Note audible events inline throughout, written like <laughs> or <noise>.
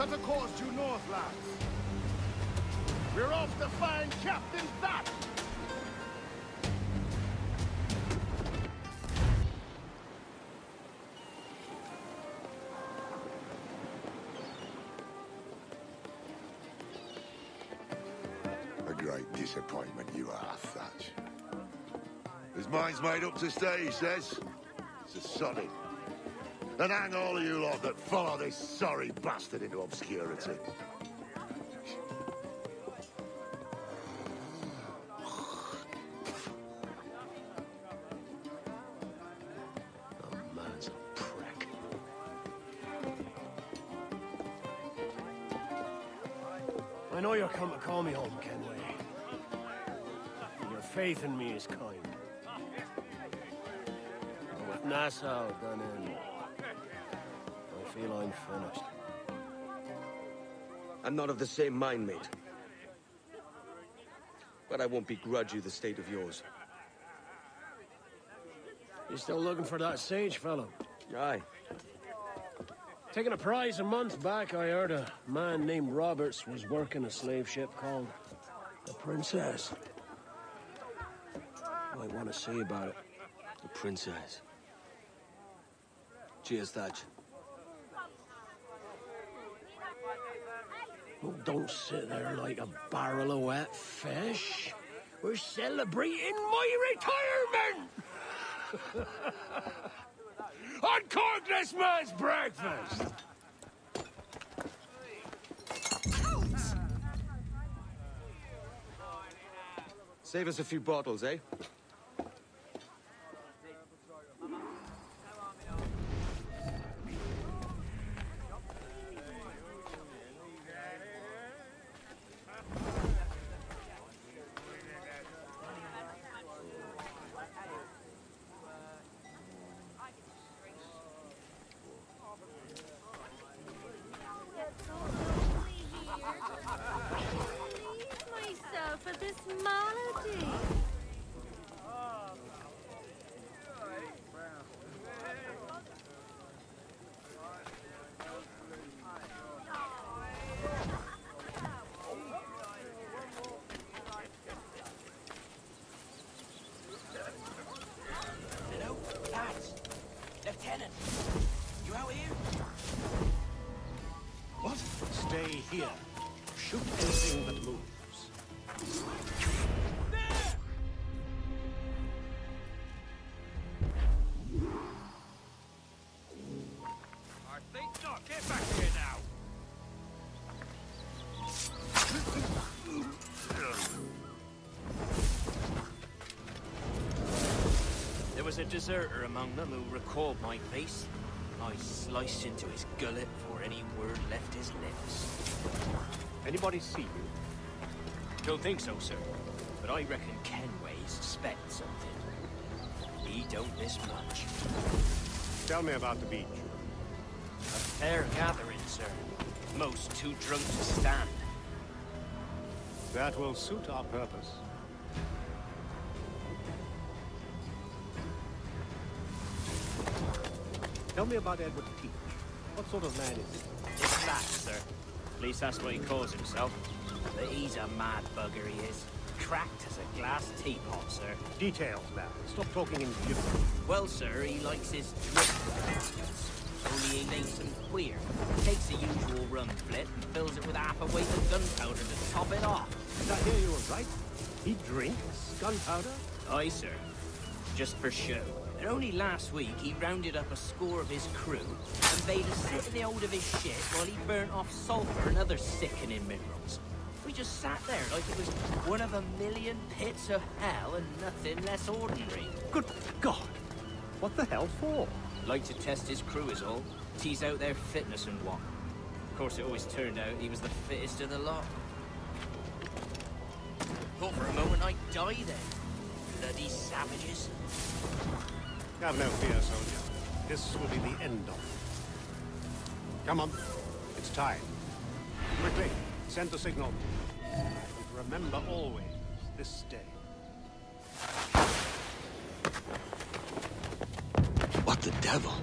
Set a course due north, lads. We're off to find Captain Thatch! A great disappointment you are, Thatch. His mind's made up to stay, he says. It's a solid. And hang all of you lot that follow this sorry bastard into obscurity. I feel I'm finished. I'm not of the same mind, mate. But I won't begrudge you the state of yours. You still looking for that sage fellow? Aye. Taking a prize a month back, I heard a man named Roberts was working a slave ship called the Princess. Might want to see about it. The princess. Cheers, Thatch. Oh, don't sit there like a barrel of wet fish. We're celebrating my retirement! <laughs> Uncork this man's breakfast! Save us a few bottles, eh? A deserter among them who recalled my face. I sliced into his gullet before any word left his lips. Anybody see you? Don't think so, sir. But I reckon Kenway suspects something. He don't miss much. Tell me about the beach. A fair gathering, sir. Most too drunk to stand. That will suit our purpose. Tell me about Edward Teach. What sort of man is he? It's that, sir. At least that's what he calls himself. But he's a mad bugger, he is. Cracked as a glass teapot, sir. Details, lad. Stop talking in gibberish. Well, sir, he likes his drink Only he makes them queer. Takes the usual rum flit and fills it with half a weight of gunpowder to top it off. Did I hear you were right? He drinks gunpowder? Aye, sir. Just for show. And only last week, he rounded up a score of his crew and bade us sit in the hold of his ship while he burnt off sulfur and other sickening minerals. We just sat there like it was one of a million pits of hell and nothing less ordinary. Good God! What the hell for? Like to test his crew is all. Tease out their fitness and what. Of course, it always turned out he was the fittest of the lot. Thought for a moment I'd die then. Bloody savages. Have no fear, soldier. This will be the end of it. Come on. It's time. Quickly, send the signal. And remember always this day. What the devil?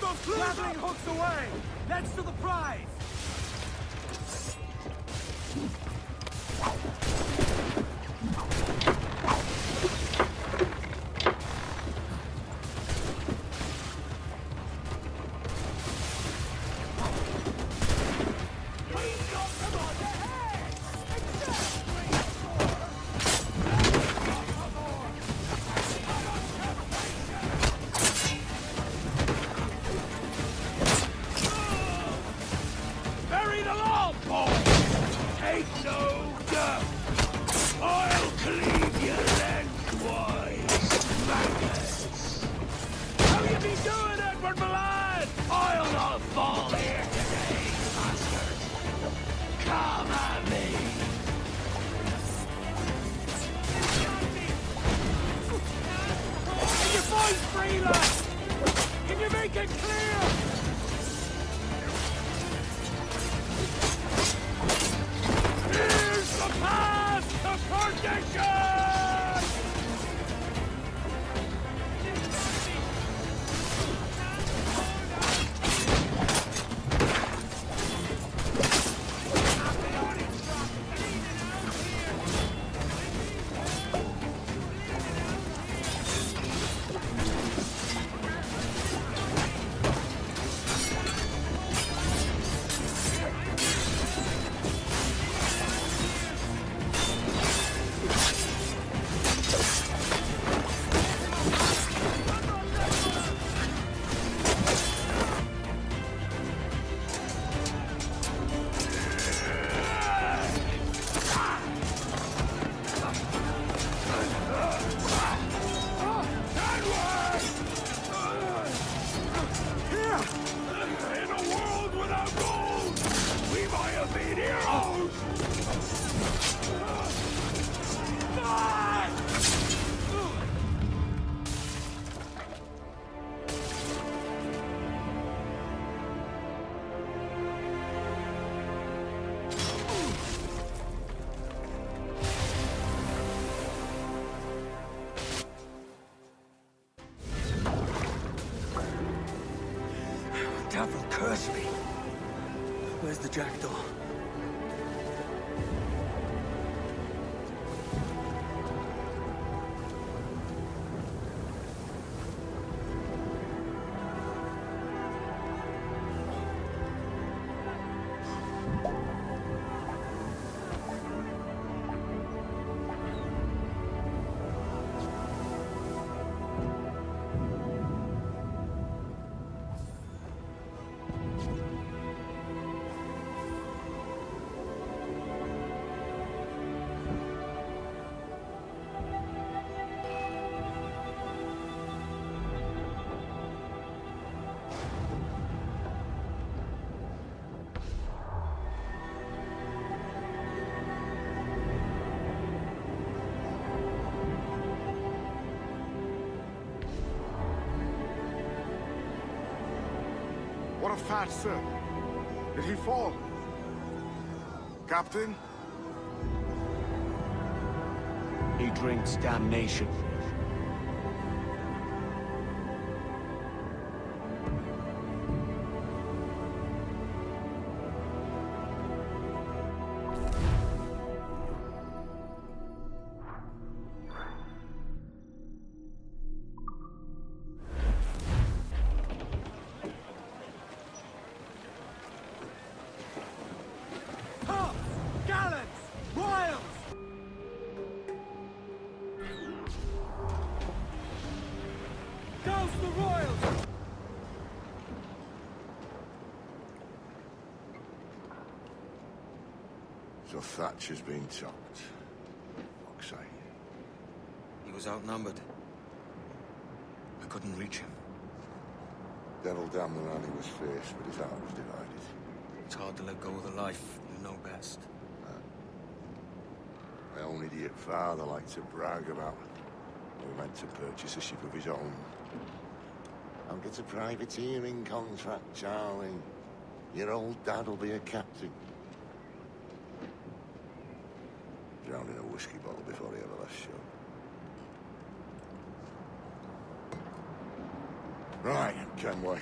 Get those grappling hooks away! next to the prize! Declare! Of sir? Did he fall? Captain? He drinks damnation. So Thatch has been chopped. Fuck's sake. He was outnumbered. I couldn't reach him. Devil damn the man he was fierce, but his heart was divided. It's hard to let go of the life you know best. Uh, my own idiot father liked to brag about we meant to purchase a ship of his own. I'll get a privateering contract, Charlie. Your old dad'll be a captain. Drowned in a whiskey bottle before he ever left shore. Kenway.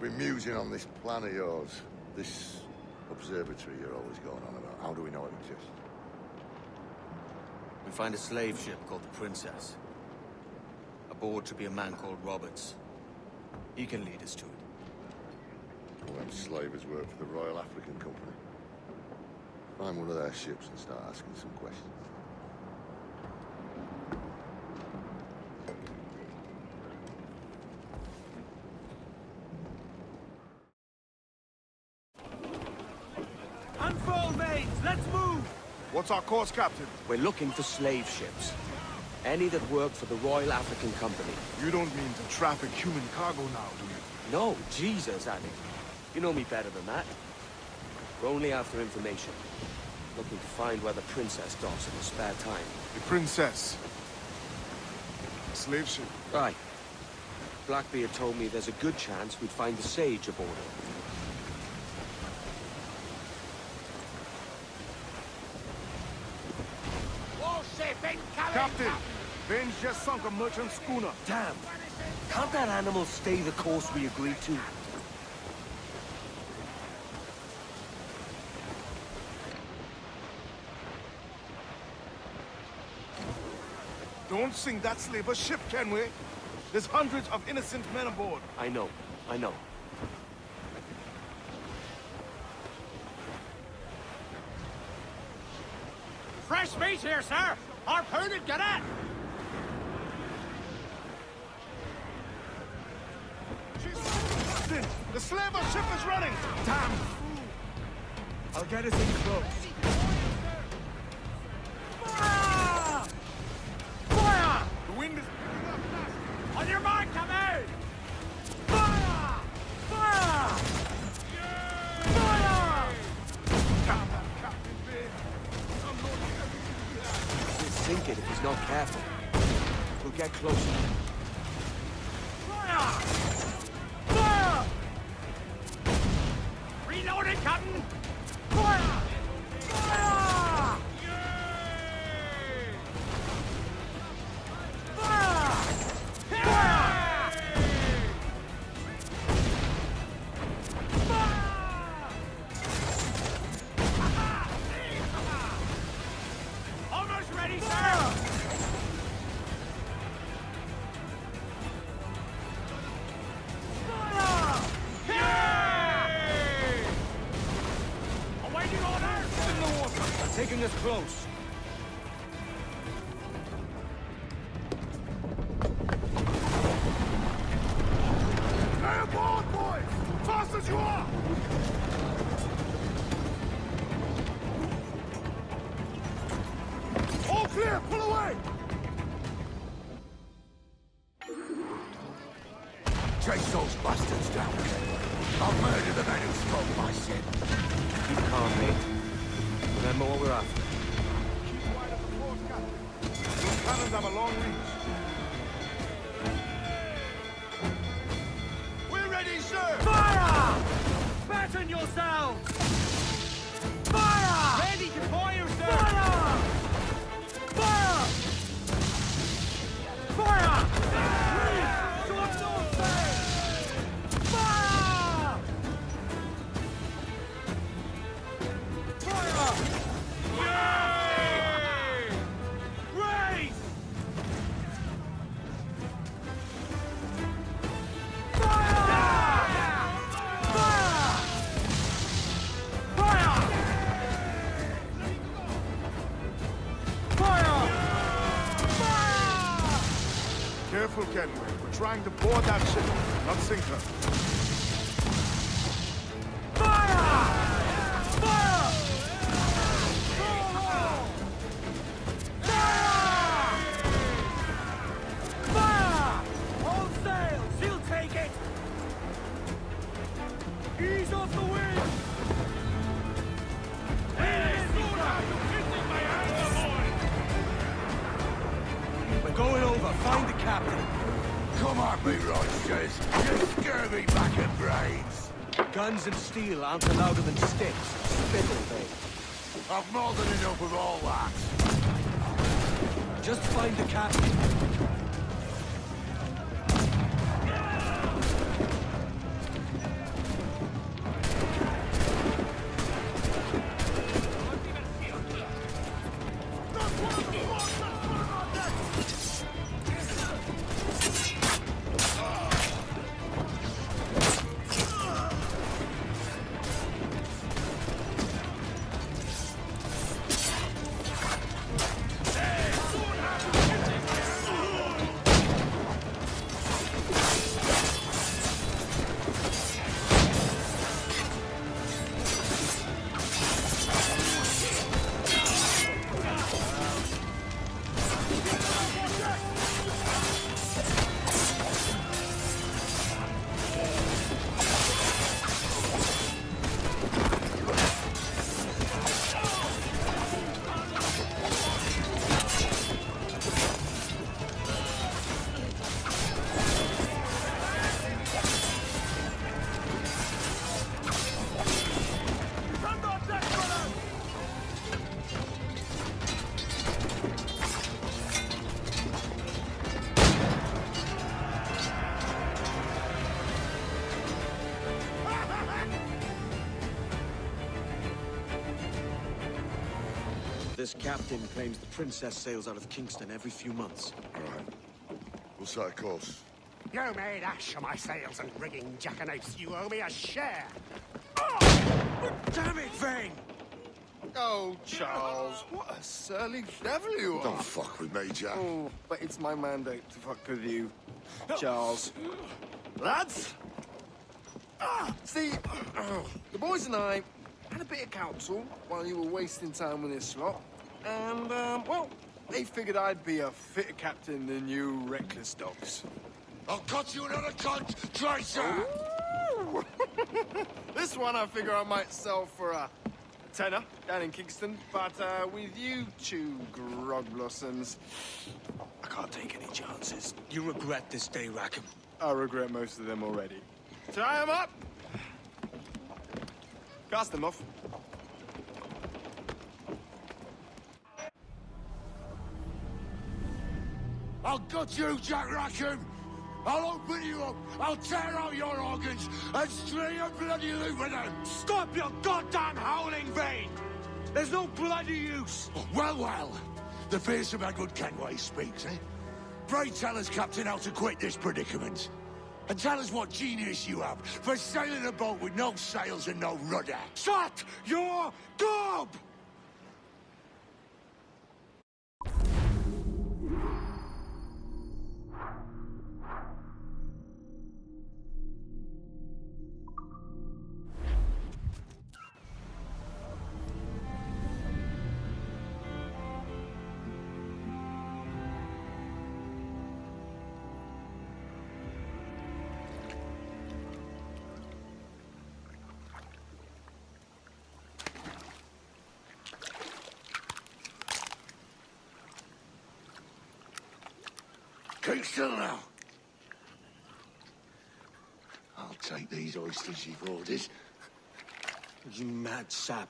Been musing on this plan of yours. This observatory you're always going on about. How do we know it exists? We find a slave ship called the Princess. Aboard should be a man called Roberts. He can lead us to it. All them slavers work for the Royal African Company. Find one of their ships and start asking some questions. What's our course, Captain? We're looking for slave ships. Any that work for the Royal African Company. You don't mean to traffic human cargo now, do you? No, Jesus, Annie. You know me better than that. We're only after information. Looking to find where the princess docks in her spare time. The Princess. A slave ship. Right. Blackbeard told me there's a good chance we'd find the Sage aboard her. Captain! Vane's just sunk a merchant schooner. Damn! Can't that animal stay the course we agreed to? Don't sink that slaver ship, can we? There's hundreds of innocent men aboard. I know, I know. Fresh meat here, sir! Harpooned, get it! Captain! The slaver ship is running! Damn! I'll get us in close. Sink it if he's not careful. We'll get closer. Fire! Fire! Reloading, Chase those bastards down, Kenway. I'll murder the men who spoke my ship. Keep calm, mate. Remember what we're after. Keep wide of the course, Captain. Those cannons have a long reach. We're ready, sir! Fire! Batten yourselves! Fire! Ready to fire, We're trying to board that ship, not sink her. Me Rogers. You scurvy back and brains. Guns and steel aren't louder than sticks. Spittle, they. I've more than enough of all that. Just find the captain. This captain claims the princess sails out of Kingston every few months. All right. We'll set a course. You made ash of my sails and rigging, jackanapes. You owe me a share. Oh! Damn it, Vane! Oh, Charles, what a surly devil you are. Don't fuck with me, Jack. Oh, but it's my mandate to fuck with you, Charles. Lads! Ah, see, the boys and I had a bit of counsel while you were wasting time with this lot. And, um, well, they figured I'd be a fitter captain than you reckless dogs. I'll cut you another cunt, Tracer! <laughs> This one I figure I might sell for a tenner down in Kingston, but uh, with you two grog blossoms, I can't take any chances. You regret this day, Rackham. I regret most of them already. Tie them up! Cast them off. I'll gut you, Jack Rackham! I'll open you up, I'll tear out your organs, and string a bloody loop with them! Stop your goddamn howling, Vane! There's no bloody use! Well, well, the fearsome Edward Kenway speaks, eh? Pray tell us, Captain, how to quit this predicament. And tell us what genius you have for sailing a boat with no sails and no rudder. Shut your gob! Keep still now. I'll take these oysters you've ordered. You mad sap.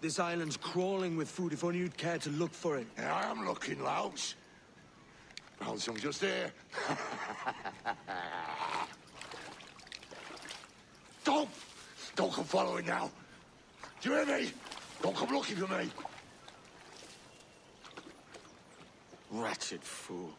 This island's crawling with food if only you'd care to look for it. Yeah, I am looking, Louts. Found some just here. <laughs> Don't! Don't come following now. Do you hear me? Don't come looking for me. Wretched fool.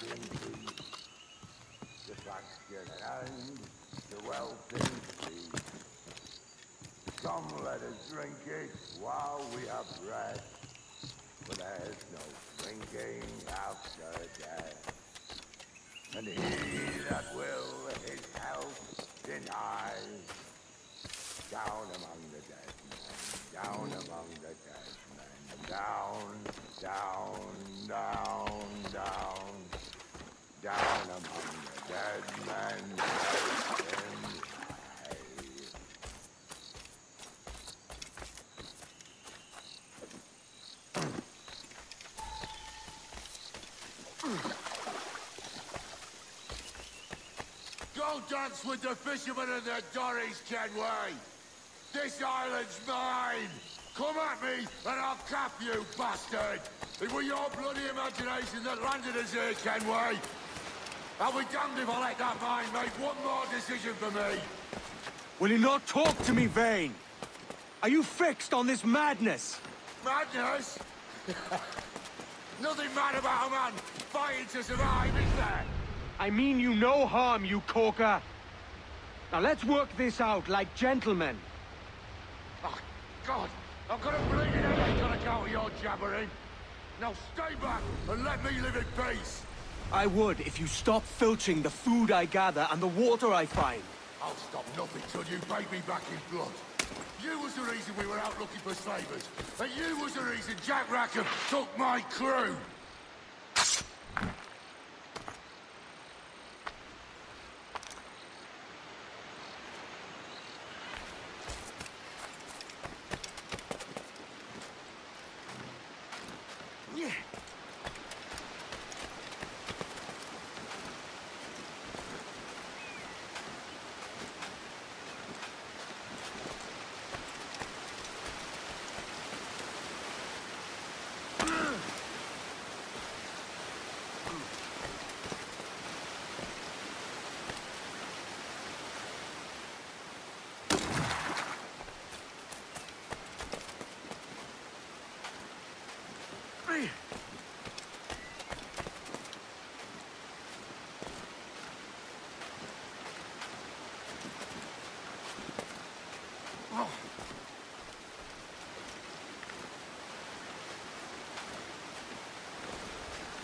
Peace. The bastion and the wealthy sea. Come, let us drink it while we have breath. For there's no drinking after death. And he that will his health deny, down among the dead men, down among the dead men, down, down, down, down, down among the dead men. Go dance with the fishermen and the dories, Kenway! This island's mine! Come at me, and I'll cap you, bastard! It was your bloody imagination that landed us here, Kenway! I'll be damned if I let that mind make one more decision for me! Will you not talk to me, Vane? Are you fixed on this madness? Madness? <laughs> Nothing mad about a man fighting to survive, is there? I mean you no harm, you corker. Now let's work this out like gentlemen. Oh, God! I've got a bleeding headache on account of your jabbering! Now stay back and let me live in peace! I would if you stop filching the food I gather and the water I find. I'll stop nothing till you pay me back in blood. You was the reason we were out looking for slavers. And you was the reason Jack Rackham took my crew.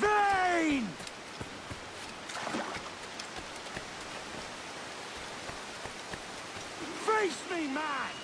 Vane! Face me, man!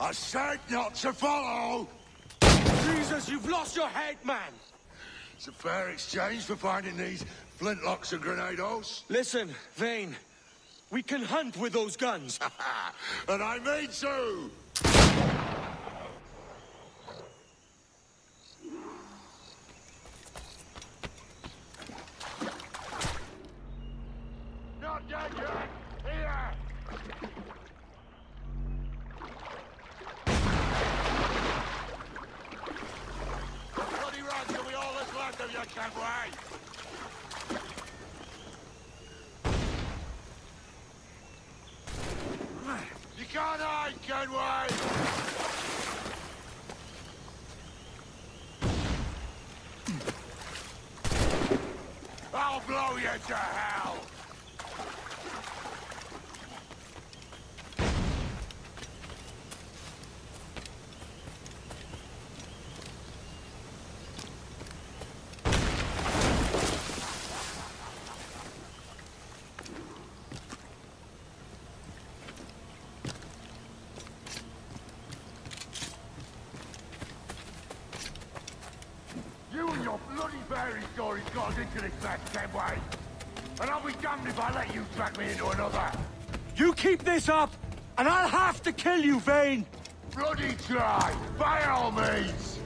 I said not to follow! Jesus, you've lost your head, man! It's a fair exchange for finding these flintlocks and grenados. Listen, Vane. We can hunt with those guns. <laughs> and I mean to! Not dead yet! Here! Bloody run till we all that's left of you, Kenway! You can't Kenway! I'll blow you to hell! You and your bloody fairy stories us into this. And I'll be damned if I let you drag me into another. You keep this up, and I'll have to kill you, Vane! Bloody try, by all means.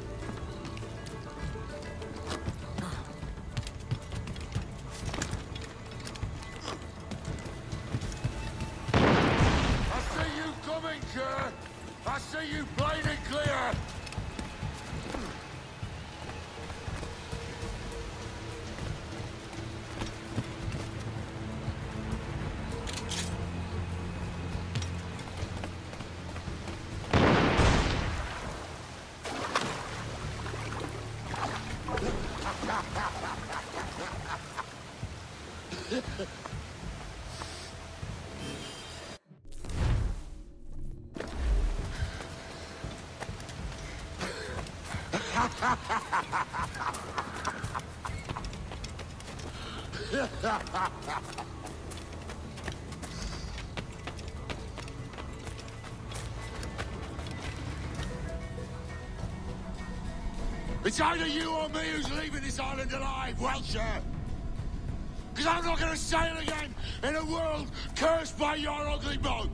It's either you or me who's leaving this island alive, Welcher. Because I'm not going to sail again in a world cursed by your ugly mug.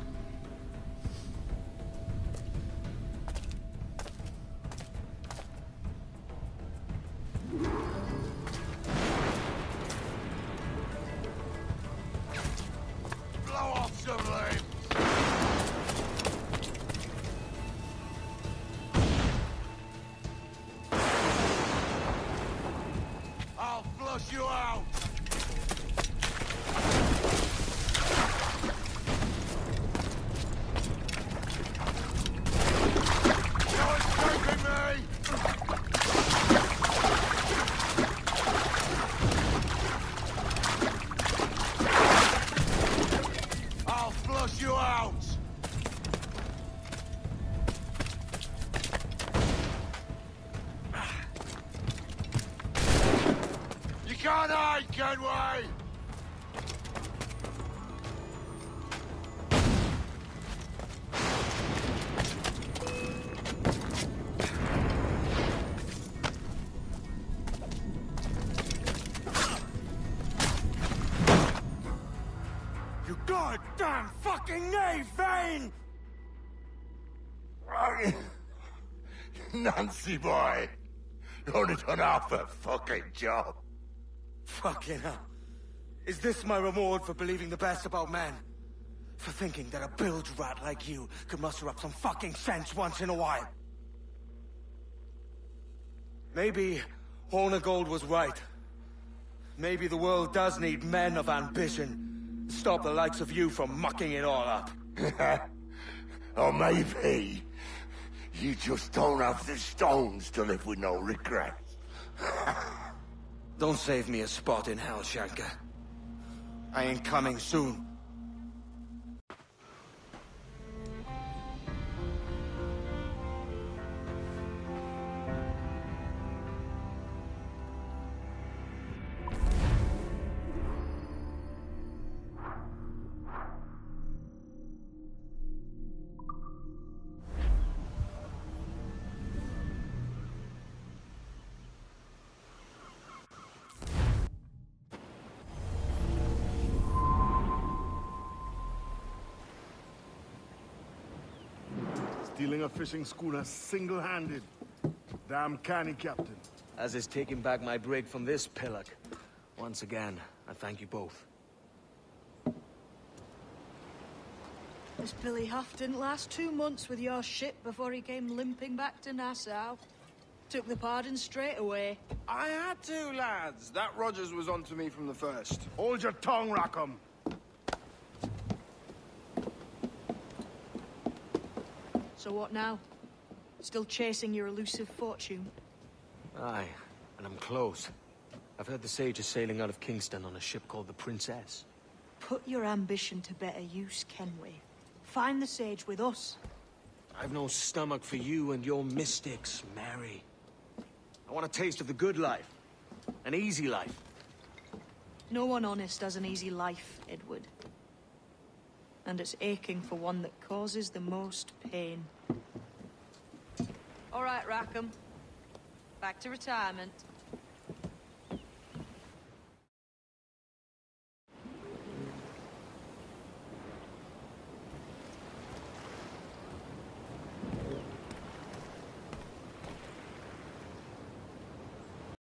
Out! You can't hide, Kenway! Nancy boy, you only done half a fucking job. Fucking hell. Is this my reward for believing the best about men? For thinking that a bilge rat like you could muster up some fucking sense once in a while? Maybe Hornigold was right. Maybe the world does need men of ambition. to Stop the likes of you from mucking it all up. <laughs> or maybe you just don't have the stones to live with no regrets. Don't save me a spot in hell, Shanka. I ain't coming soon. Fishing schooner single-handed. Damn canny, Captain. As is taking back my brig from this pillock. Once again, I thank you both. This Billy Huff didn't last two months with your ship before he came limping back to Nassau. Took the pardon straight away. I had to, lads. That Rogers was onto me from the first. Hold your tongue, Rackham. So what now? Still chasing your elusive fortune? Aye, and I'm close. I've heard the Sage is sailing out of Kingston on a ship called the Princess. Put your ambition to better use, Kenway. Find the Sage with us. I've no stomach for you and your mystics, Mary. I want a taste of the good life. An easy life. No one honest has an easy life, Edward. And it's aching for one that causes the most pain. All right, Rackham. Back to retirement.